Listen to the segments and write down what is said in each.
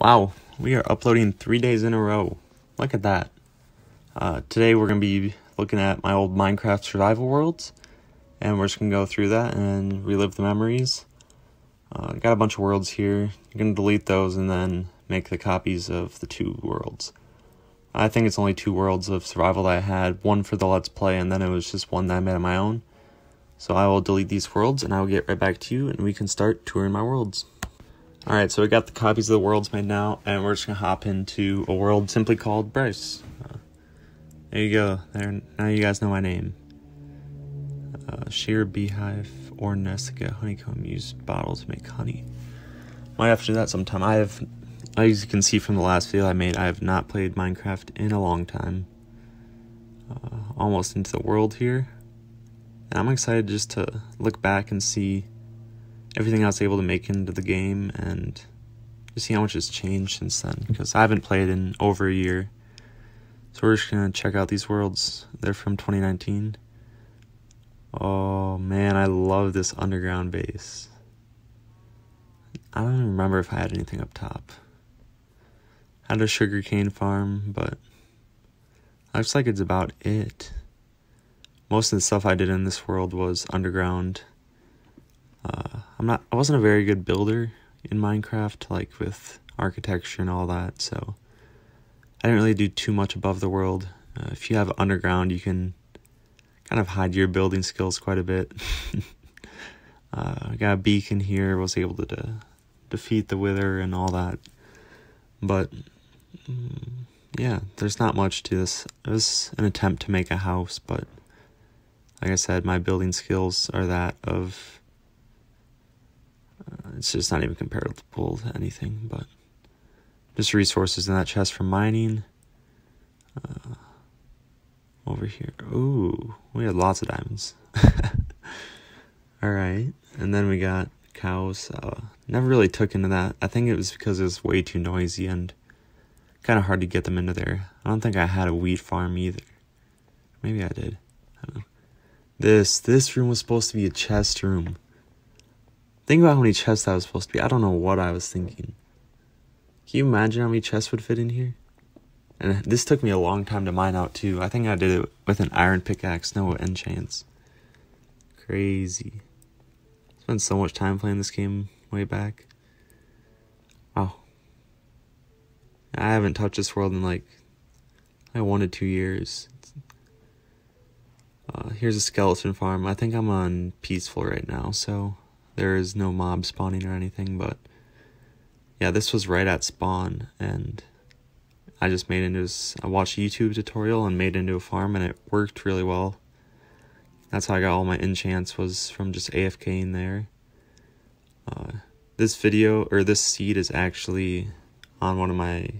Wow, we are uploading three days in a row. Look at that. Uh, today we're going to be looking at my old Minecraft survival worlds, and we're just going to go through that and relive the memories. Uh, got a bunch of worlds here. You're going to delete those and then make the copies of the two worlds. I think it's only two worlds of survival that I had, one for the Let's Play, and then it was just one that I made on my own. So I will delete these worlds, and I will get right back to you, and we can start touring my worlds. Alright, so we got the copies of the worlds made now, and we're just to hop into a world simply called Bryce. Uh, there you go. There, now you guys know my name. Uh, shear beehive or get honeycomb. used bottle to make honey. Might have to do that sometime. I have, as you can see from the last video I made, I have not played Minecraft in a long time. Uh, almost into the world here. And I'm excited just to look back and see everything I was able to make into the game and just see how much has changed since then because I haven't played in over a year. So we're just gonna check out these worlds. They're from 2019. Oh man, I love this underground base. I don't even remember if I had anything up top. I had a sugarcane farm, but looks like it's about it. Most of the stuff I did in this world was underground I'm not. I wasn't a very good builder in Minecraft, like with architecture and all that. So I didn't really do too much above the world. Uh, if you have underground, you can kind of hide your building skills quite a bit. uh, I got a beacon here. Was able to de- defeat the wither and all that. But mm, yeah, there's not much to this. It was an attempt to make a house, but like I said, my building skills are that of it's just not even comparable to anything, but just resources in that chest for mining. Uh, over here. Ooh, we had lots of diamonds. All right, and then we got cows. Uh, never really took into that. I think it was because it was way too noisy and kind of hard to get them into there. I don't think I had a wheat farm either. Maybe I did. I. This this room was supposed to be a chest room. Think about how many chests that was supposed to be. I don't know what I was thinking. Can you imagine how many chests would fit in here? And this took me a long time to mine out too. I think I did it with an iron pickaxe, no enchants. Crazy. Spent so much time playing this game way back. Wow. I haven't touched this world in like I wanted two years. Uh, here's a skeleton farm. I think I'm on peaceful right now, so there is no mob spawning or anything, but yeah, this was right at spawn, and I just made into I watched a YouTube tutorial and made into a farm, and it worked really well. That's how I got all my enchants was from just AFK in there. Uh, this video or this seed is actually on one of my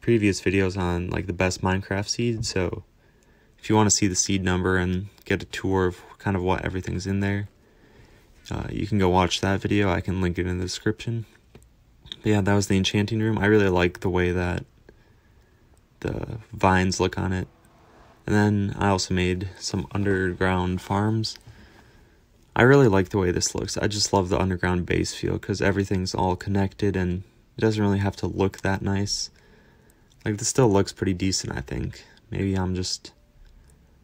previous videos on like the best Minecraft seed. So if you want to see the seed number and get a tour of kind of what everything's in there, uh, you can go watch that video. I can link it in the description. But yeah, that was the enchanting room. I really like the way that the vines look on it. And then I also made some underground farms. I really like the way this looks. I just love the underground base feel because everything's all connected and it doesn't really have to look that nice. Like, this still looks pretty decent, I think. Maybe I'm just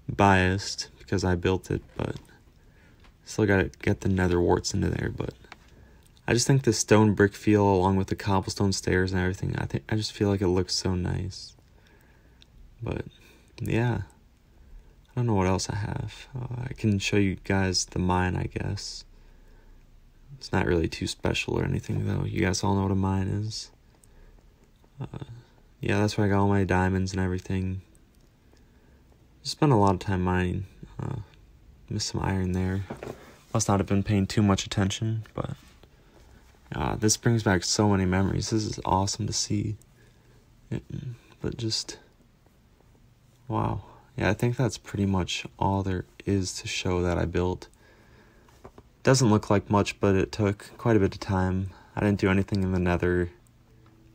biased because I built it, but Still gotta get the nether warts into there, but I just think the stone brick feel along with the cobblestone stairs and everything, I think I just feel like it looks so nice. But yeah. I don't know what else I have. Uh, I can show you guys the mine, I guess. It's not really too special or anything, though. You guys all know what a mine is. Uh, yeah, that's where I got all my diamonds and everything. Spent a lot of time mining. Uh, Missed some iron there. Must not have been paying too much attention, but uh, this brings back so many memories. This is awesome to see. It, but just, wow. Yeah, I think that's pretty much all there is to show that I built. Doesn't look like much, but it took quite a bit of time. I didn't do anything in the nether.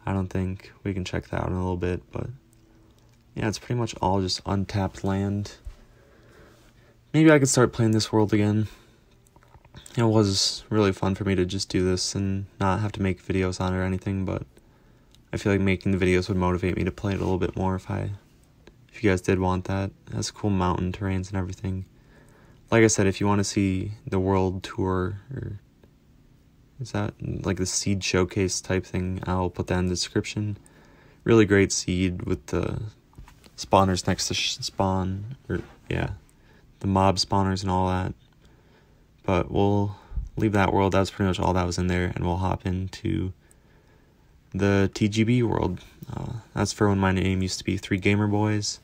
I don't think we can check that out in a little bit, but yeah, it's pretty much all just untapped land maybe I could start playing this world again. It was really fun for me to just do this and not have to make videos on it or anything, but I feel like making the videos would motivate me to play it a little bit more if I if you guys did want that. It has cool mountain terrains and everything. Like I said, if you want to see the world tour or is that like the seed showcase type thing, I'll put that in the description. Really great seed with the spawners next to spawn or yeah, the mob spawners and all that. But we'll leave that world. That's pretty much all that was in there, and we'll hop into the TGB world. Uh, that's for when my name used to be Three Gamer Boys.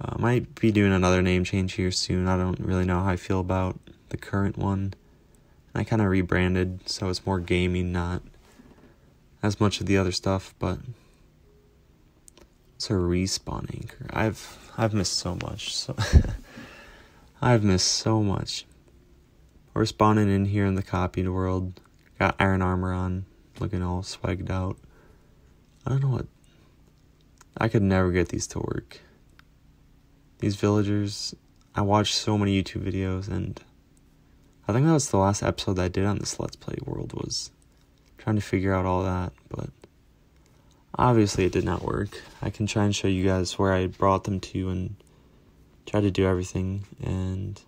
Uh, might be doing another name change here soon. I don't really know how I feel about the current one. I kind of rebranded, so it's more gaming, not as much of the other stuff. But it's a respawn anchor. I've I've missed so much. So I've missed so much. We're spawning in here in the copied world. Got iron armor on, looking all swagged out. I don't know what. I could never get these to work. These villagers, I watched so many YouTube videos, and I think that was the last episode that I did on this Let's Play world was trying to figure out all that, but obviously it did not work. I can try and show you guys where I brought them to and try to do everything, and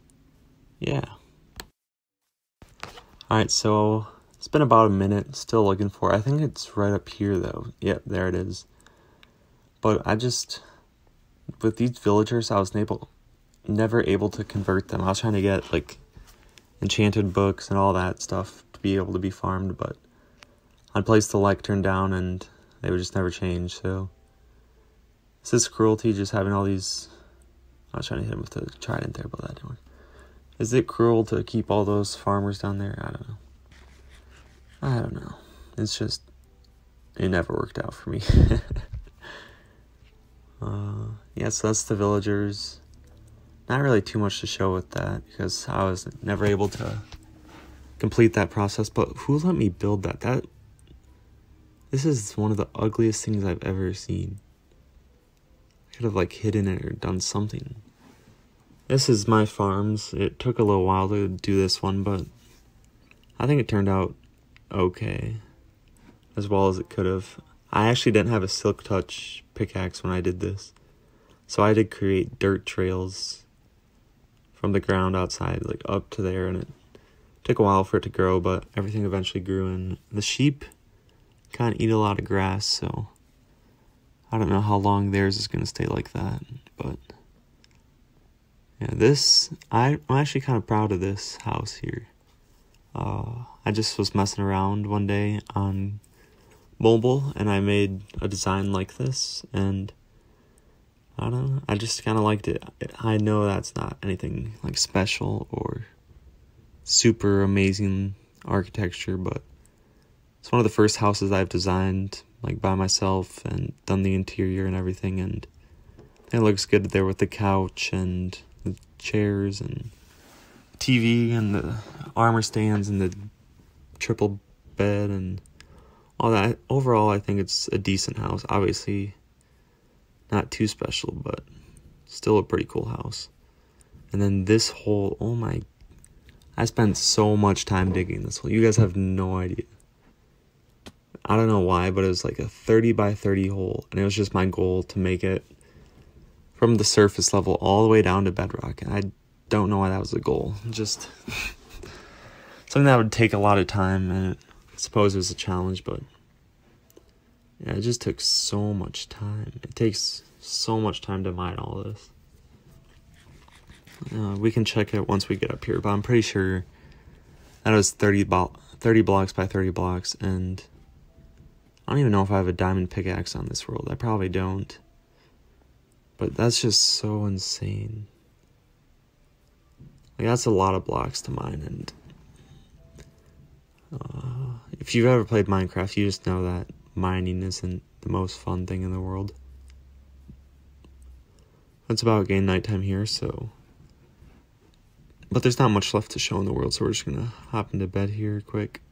yeah. Alright, so it's been about a minute, still looking for. I think it's right up here though. Yep, there it is. But I just, with these villagers, I was able, never able to convert them. I was trying to get like enchanted books and all that stuff to be able to be farmed, but I'd place the lectern down and they would just never change, so. Is this cruelty just having all these. I was trying to hit him with the trident there, but that didn't work. Is it cruel to keep all those farmers down there? I don't know. I don't know. It's just it never worked out for me. uh, yeah, so that's the villagers. Not really too much to show with that because I was never able to complete that process. But who let me build that? That this is one of the ugliest things I've ever seen. I could have like hidden it or done something. This is my farms. It took a little while to do this one, but I think it turned out okay. As well as it could have. I actually didn't have a silk touch pickaxe when I did this. So I did create dirt trails from the ground outside, like up to there, and it took a while for it to grow, but everything eventually grew. And the sheep kind of eat a lot of grass, so I don't know how long theirs is going to stay like that, but yeah, this I I'm actually kind of proud of this house here. Uh, I just was messing around one day on mobile and I made a design like this and I don't know, I just kind of liked it. I know that's not anything like special or super amazing architecture, but it's one of the first houses I've designed like by myself and done the interior and everything and it looks good there with the couch and chairs and TV and the armor stands and the triple bed and all that. Overall, I think it's a decent house. Obviously, not too special, but still a pretty cool house. And then this hole, oh my, I spent so much time digging this hole. You guys have no idea. I don't know why, but it was like a 30 by 30 hole, and it was just my goal to make it from the surface level all the way down to bedrock. And I don't know why that was a goal. Just something that would take a lot of time, and I suppose it was a challenge, but yeah, it just took so much time. It takes so much time to mine all this. Uh, we can check it once we get up here, but I'm pretty sure that was 30, bo- 30 blocks by 30 blocks, and I don't even know if I have a diamond pickaxe on this world. I probably don't. But that's just so insane. Like that's a lot of blocks to mine, and uh, if you've ever played Minecraft, you just know that mining isn't the most fun thing in the world. It's about getting nighttime here, so. But there's not much left to show in the world, so we're just gonna hop into bed here quick,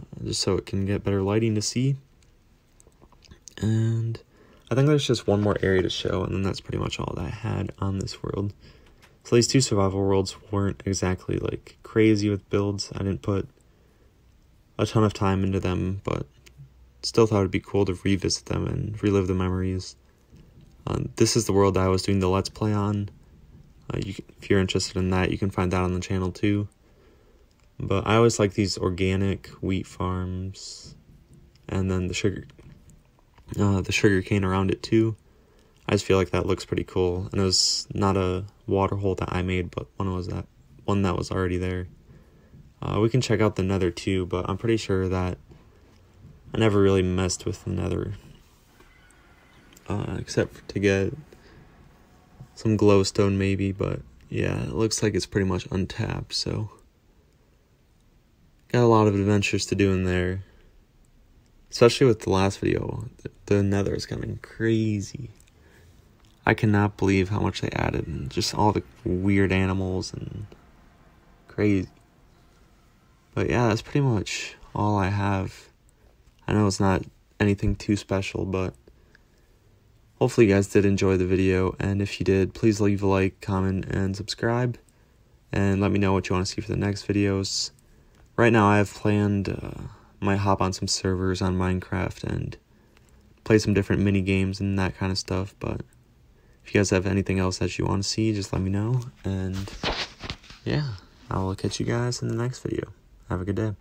uh, just so it can get better lighting to see. And I think there's just one more area to show, and then that's pretty much all that I had on this world. So these two survival worlds weren't exactly like crazy with builds. I didn't put a ton of time into them, but still thought it'd be cool to revisit them and relive the memories. Uh, this is the world that I was doing the Let's Play on. Uh, you, if you're interested in that, you can find that on the channel too. But I always like these organic wheat farms, and then the sugar, uh, the sugar cane around it too. I just feel like that looks pretty cool, and it was not a water hole that I made, but one was that one that was already there. Uh, we can check out the Nether too, but I'm pretty sure that I never really messed with the Nether, uh, except to get some glowstone maybe. But yeah, it looks like it's pretty much untapped, so got a lot of adventures to do in there. Especially with the last video, the, the Nether is coming crazy. I cannot believe how much they added and just all the weird animals and crazy. But yeah, that's pretty much all I have. I know it's not anything too special, but hopefully you guys did enjoy the video. And if you did, please leave a like, comment, and subscribe. And let me know what you want to see for the next videos. Right now, I have planned, uh, might hop on some servers on Minecraft and play some different mini games and that kind of stuff. But if you guys have anything else that you want to see, just let me know. And yeah, I will catch you guys in the next video. Have a good day.